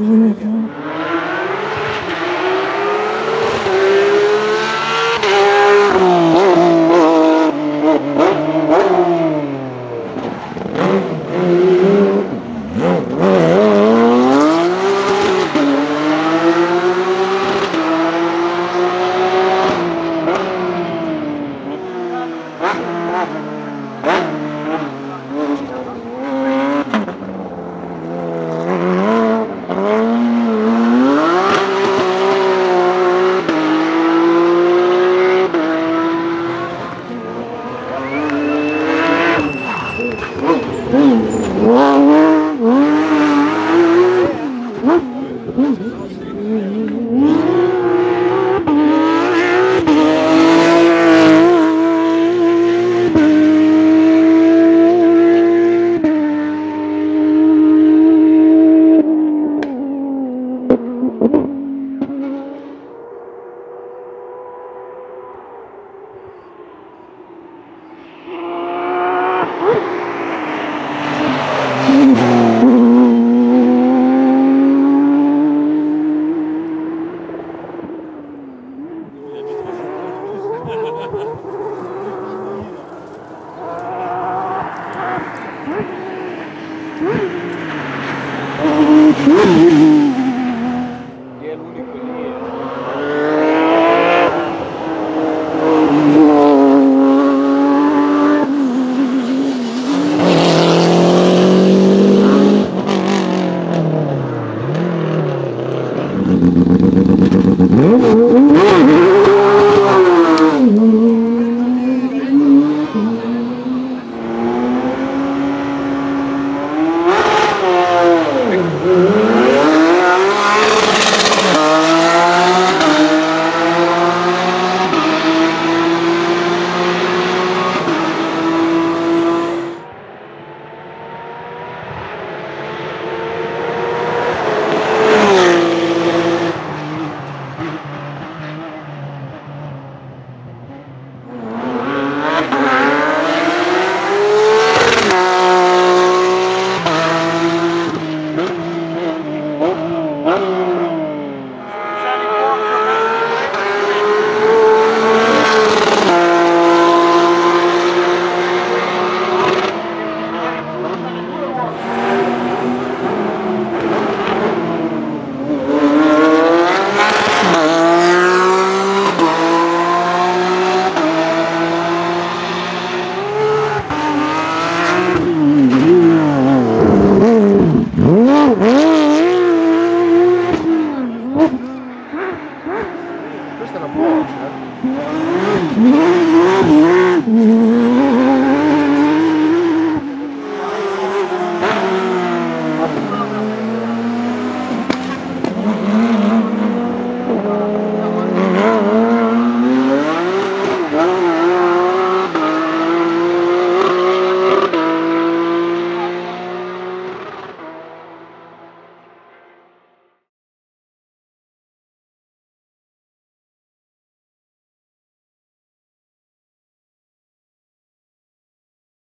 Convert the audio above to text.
Oh my you. Ha ha ha.